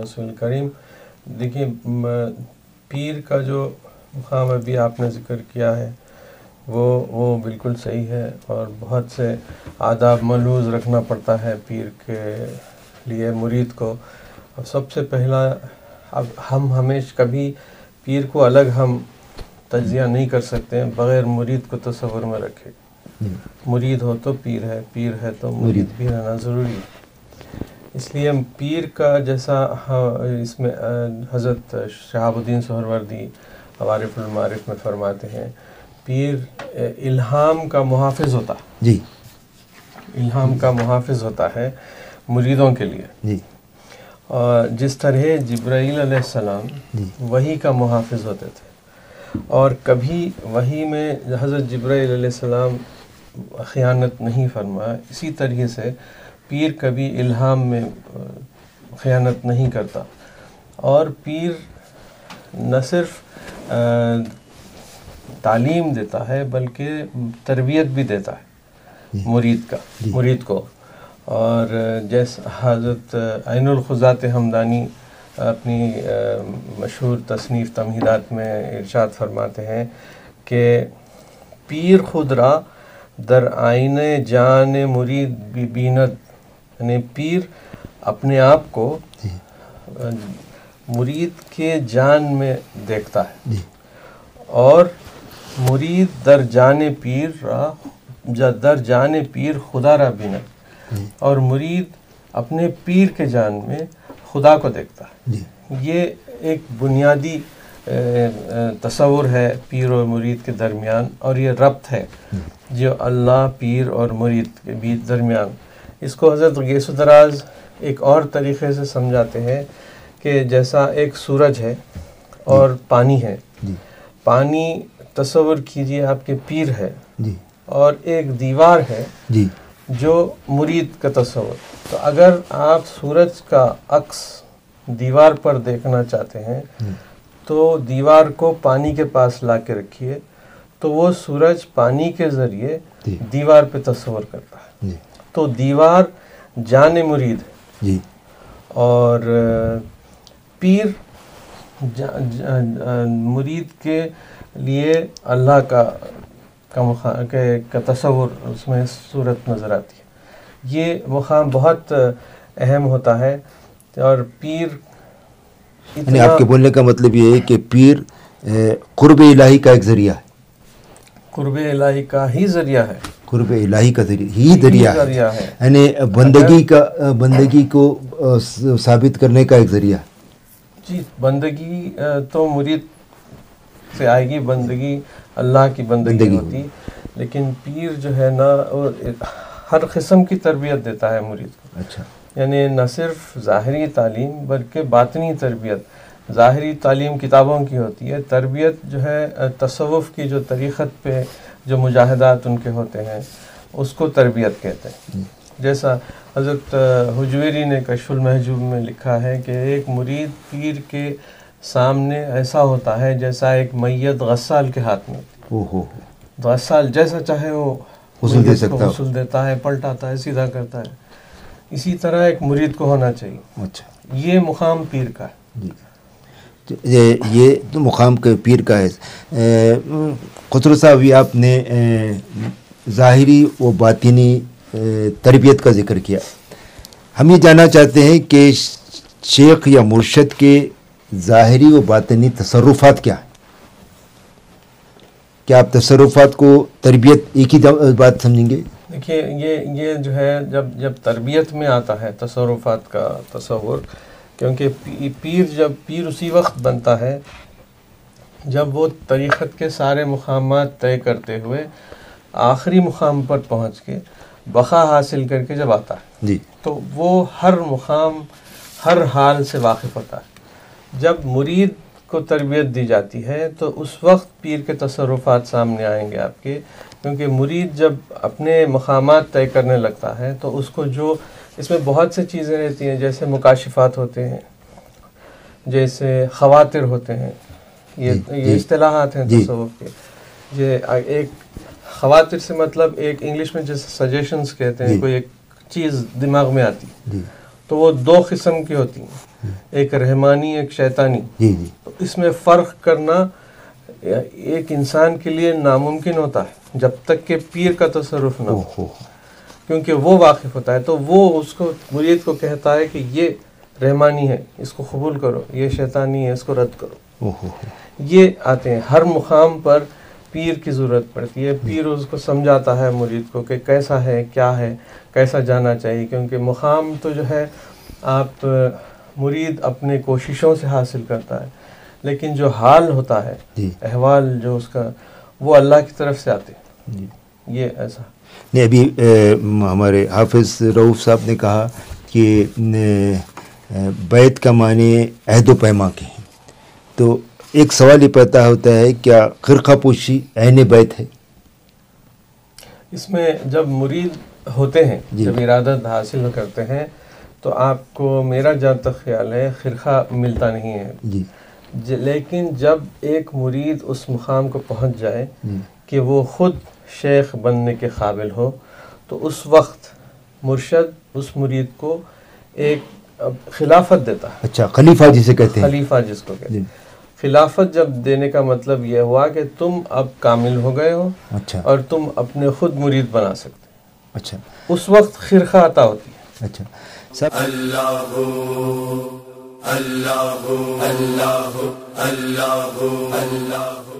रसूल करीम देखिए पीर का जो मुकाम अभी आपने ज़िक्र किया है वो वो बिल्कुल सही है और बहुत से आदाब मलूज़ रखना पड़ता है पीर के लिए मुरीद को। और सबसे पहला अब हम हमेशा कभी पीर को अलग हम तजिया नहीं कर सकते हैं बग़ैर मुरीद को तस्वर में रखे। मुरीद हो तो पीर है पीर है तो मुरीद। भी रहना ज़रूरी है। इसलिए हम पीर का जैसा हाँ इसमें हज़रत शहाबुद्दीन सहरवर्दी वारिफ़ुलमारिफ में फरमाते हैं पीर इल्हाम का मुहाफ़ होता। जी। इल्हाम का मुहाफ़ होता है मुरीदों के लिए। जी। और जिस तरह जब्राईल सलाम वही का मुहाफ़ होते थे और कभी वही में हज़रत जब्राईल सलाम ख़यानत नहीं फरमाया इसी तरीके से पीर कभी इल्हाम में ख़यानत नहीं करता। और पीर न सिर्फ़ तालीम देता है बल्कि तरबियत भी देता है मुरीद का मुरीद को। और जैसे हज़रत आइनुलखुज़ात हमदानी अपनी मशहूर तसनीफ़ तमहीदात में इरशाद फरमाते हैं कि पीर खुदरा दर आइन जान मुरीद बीनत यानी पीर अपने आप को मुरीद के जान में देखता है। और मुरीद दर जाने पीर रा दर जाने पीर खुदा रा बिनत और मुरीद अपने पीर के जान में खुदा को देखता है। ये एक बुनियादी तस्वुर है पीर और मुरीद के दरमियान और ये रब्त है जो अल्लाह पीर और मुरीद के बीच दरमियान इसको हज़रत गैसुदराज एक और तरीक़े से समझाते हैं कि जैसा एक सूरज है और पानी है। पानी तस्वर कीजिए आपके पीर है। और एक दीवार है जो। मुरीद का तस्वर तो अगर आप सूरज का अक्स दीवार पर देखना चाहते हैं तो दीवार को पानी के पास ला के रखिए तो वो सूरज पानी के ज़रिए दीवार पे तस्वर करता है। तो दीवार जान मुरीद जी। और पीर जा, जा, जा, मुरीद के लिए अल्लाह का का के का तस्वुर उसमें सूरत नज़र आती है। ये मुकाम बहुत अहम होता है और पीर यानी आपके बोलने का मतलब ये है कि पीर कुर्ब इलाही का एक ज़रिया है। कुर्ब इलाही का ही ज़रिया है। कुर्ब इलाही का ज़रिया ही ज़रिया है। यानी बंदगी का बंदगी को साबित करने का एक ज़रिया जी बंदगी तो मुरीद से आएगी बंदगी अल्लाह की बंदगी होती। लेकिन पीर जो है ना हर किस्म की तरबियत देता है मुरीद को। अच्छा। यानी न सिर्फ़ ज़ाहरी तालीम बल्कि बातनी तरबियत। ज़ाहरी तालीम किताबों की होती है। तरबियत जो है तसवुफ़ की जो तरीक़त पे जो मुजाहदात उनके होते हैं उसको तरबियत कहते हैं। जैसा हज़रत हजवेरी ने कशुल महजूब में लिखा है कि एक मुरीद पीर के सामने ऐसा होता है जैसा एक मैयत गस्साल के हाथ में ओहो। गस्साल जैसा चाहे वो दे सकता देता है पलटाता है सीधा करता है। इसी तरह एक मुरीद को होना चाहिए। अच्छा। ये मुकाम पीर का है। ये तो मुकाम के पीर का है। खुसरो साहब, ये आपने ज़ाहरी व बातिनी तरबियत का ज़िक्र किया। हम ये जानना चाहते हैं कि शेख या मुर्शद के ज़ाहरी व बातनी तसरुफ़ात क्या है? क्या आप तसरुफ़ात को तरबियत एक ही बात समझेंगे? देखिए, ये ये जो है, जब जब तरबियत में आता है तसरुफ़ात का तस्वुर क्योंकि पीर जब पीर उसी वक्त बनता है जब वो तरीक़त के सारे मुकाम तय करते हुए आखिरी मुकाम पर पहुँच के बखा हासिल करके जब आता है। जी। तो वो हर मुकाम हर हाल से वाकिफ़ होता है। जब मुरीद को तरबियत दी जाती है तो उस वक्त पीर के तसरुफ़ात सामने आएँगे आपके। क्योंकि मुरीद जब अपने मकाम तय करने लगता है तो उसको जो इसमें बहुत सी चीज़ें रहती हैं जैसे मुकाशिफात होते हैं जैसे खवातिर होते हैं। ये ये असलाहत हैं तसवुफ़ के। ये एक खवातिर से मतलब एक इंग्लिश में जैसे सजेशंस कहते हैं कोई एक चीज़ दिमाग में आती। तो वो दो किस्म की होती हैं। एक रहमानी एक शैतानी। जी जी। तो इसमें फ़र्क करना एक इंसान के लिए नामुमकिन होता है जब तक के पीर का तसरुफ ना हो। क्योंकि वो वाकिफ होता है तो वो उसको मुरीद को कहता है कि ये रहमानी है इसको कबूल करो ये शैतानी है इसको रद्द करो। ये आते हैं हर मुकाम पर पीर की ज़रूरत पड़ती है। पीर उसको समझाता है मुरीद को कि कैसा है क्या है कैसा जाना चाहिए क्योंकि मुकाम तो जो है आप मुरीद अपने कोशिशों से हासिल करता है लेकिन जो हाल होता है अहवाल जो उसका वो अल्लाह की तरफ़ से आते हैं। जी। ये ऐसा। नहीं अभी म- हमारे हाफिज़ रऊफ़ साहब ने कहा कि बैत का माने अहद पैमा के हैं। तो एक सवाल ये पैदा होता है क्या खिरखा पोशी अहन बैत है? इसमें जब मुरीद होते हैं जब इरादत हासिल करते हैं तो आपको मेरा जहाँ तक ख्याल है खिरखा मिलता नहीं है। ज- लेकिन जब एक मुरीद उस मुकाम को पहुँच जाए कि वो खुद शेख बनने के काबिल हो तो उस वक्त मुर्शद उस मुरीद को एक खिलाफत देता है। अच्छा खलीफा जिसे कहते हैं। खलीफा जिसको कहते हैं। खिलाफत जब देने का मतलब यह हुआ कि तुम अब कामिल हो गए हो अच्छा। और तुम अपने खुद मुरीद बना सकते अच्छा। उस वक्त खिरखा आता होती है। अच्छा। सब Allah, Allah, Allah, Allah.